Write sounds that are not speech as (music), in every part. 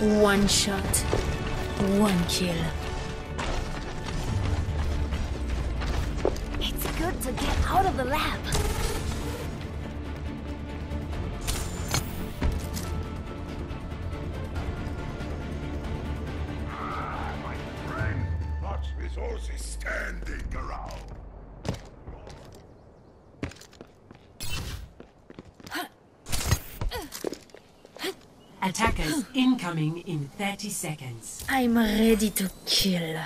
One shot, one kill. It's good to get out of the lab. Ah, my friend, not resources standing around. Attackers incoming in 30 seconds. I'm ready to kill.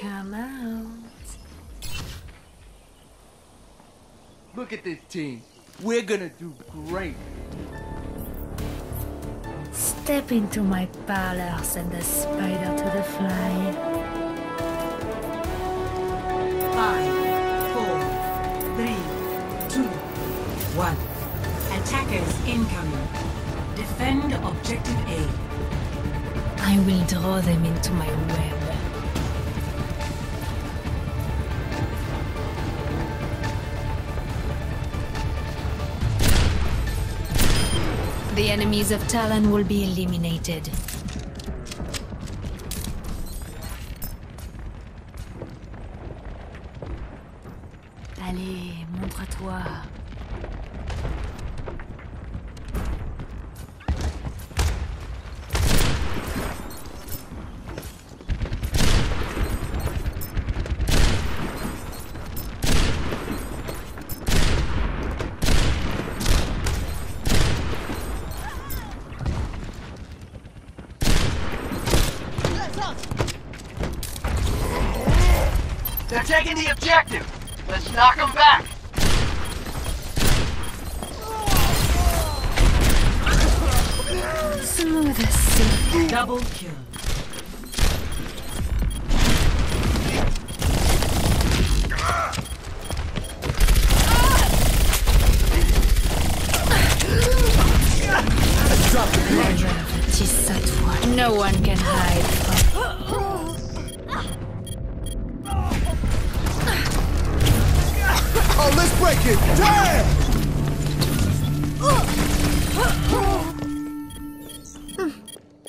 Come out. Look at this team. We're gonna do great. Step into my parlor, send the spider to the fly. Five, four, three, two, one. Attackers incoming. Defend objective A. I will draw them into my web. The enemies of Talon will be eliminated. Allez, montre-toi. They're taking the objective. Let's knock them back. Smooth as silk. Double kill.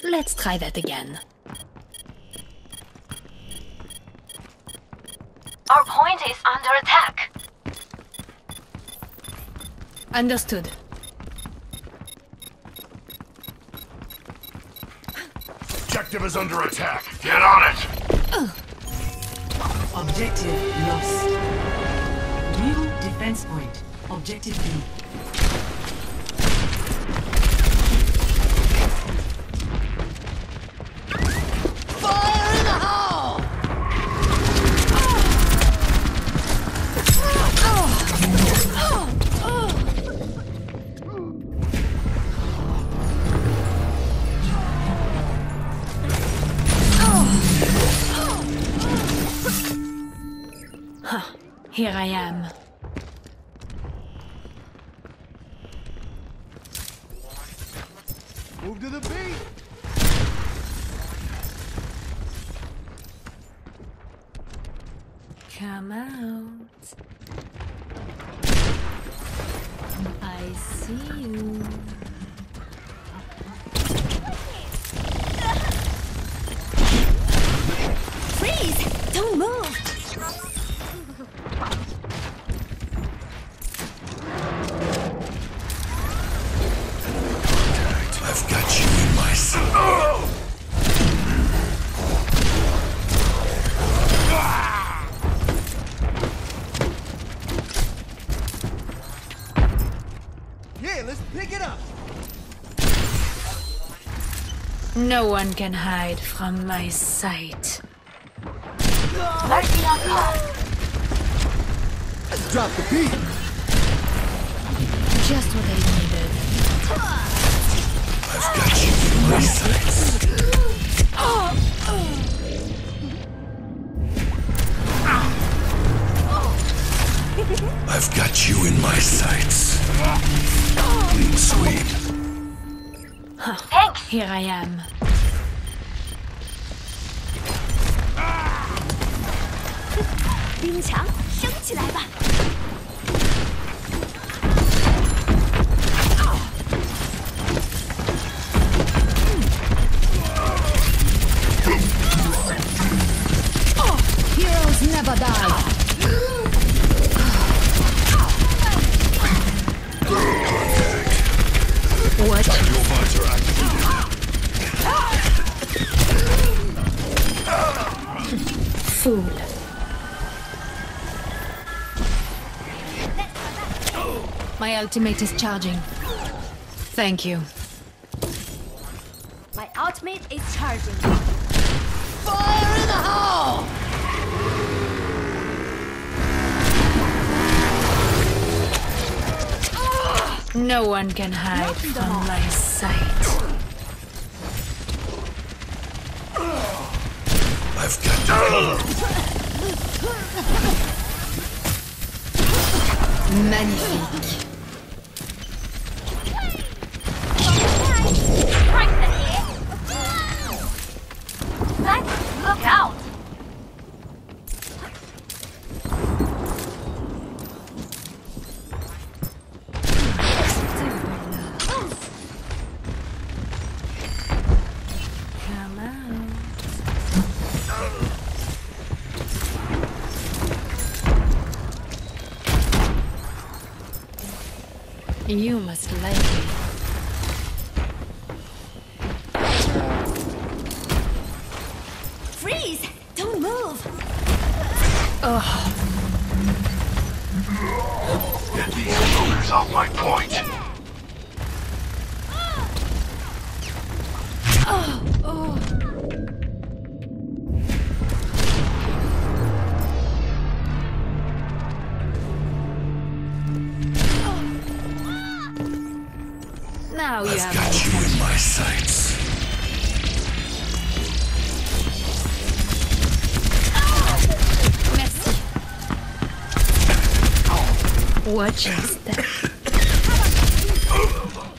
Let's try that again. Our point is under attack. Understood. Objective is under attack. Get on it! Objective lost. New defense point. Objective B. Here I am. Move to the beat! Come out. I see you. No one can hide from my sight. Drop the beat! Just what I needed. I've got you in my sights. I've got you in my sights. Clean sweep. Here I am. 墙，升起来吧！here'sneverdie Fool. My ultimate is charging. Thank you. My ultimate is charging. Fire in the hole! No one can hide from my sight. I've got you. Magnifique. You must like me. Watch your step.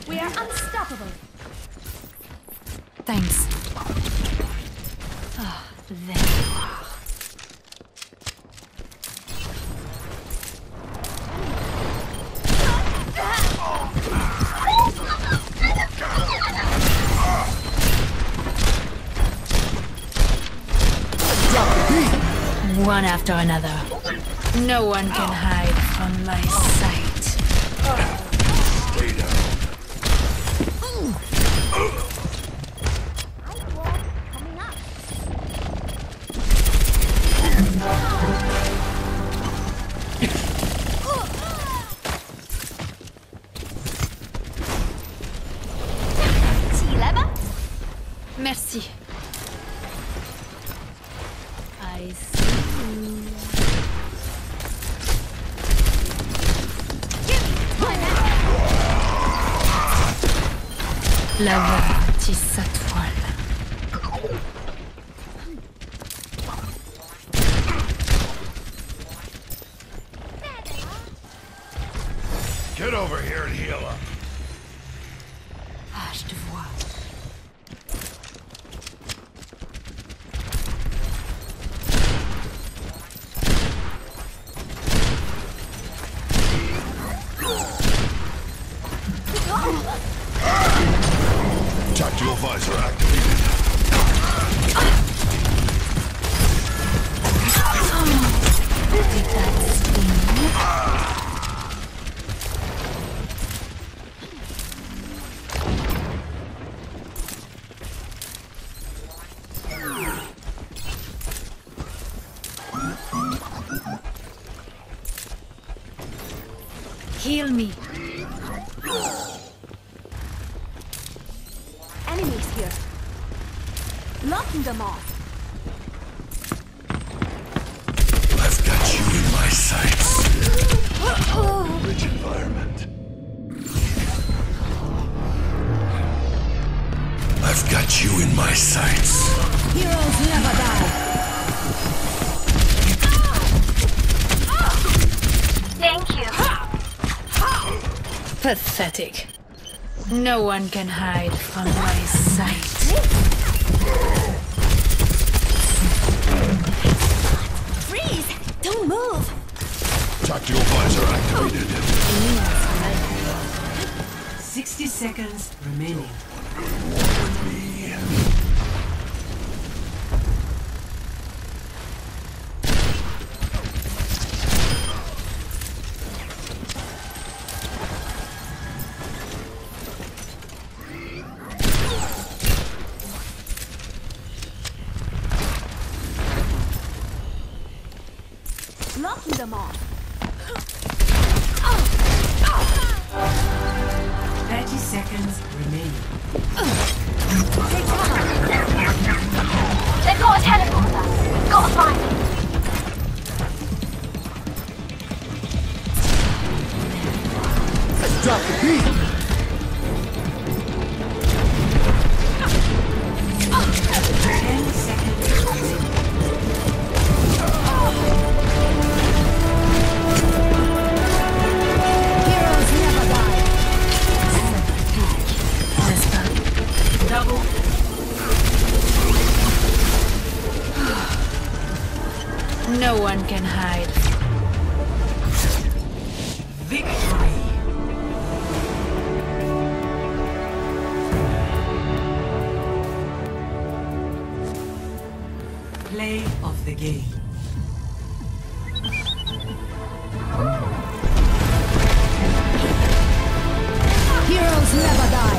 We are unstoppable. Thanks. Ah, there you are. One after another. No one can hide from my sight. Tisse sa toile. Tactical visor activated. Heal me. Them off. I've got you in my sights. (gasps) Rich environment. I've got you in my sights. Heroes never die. Thank you. Pathetic. No one can hide from my sight. seconds remaining. Locking them off. Play of the game. Heroes never die.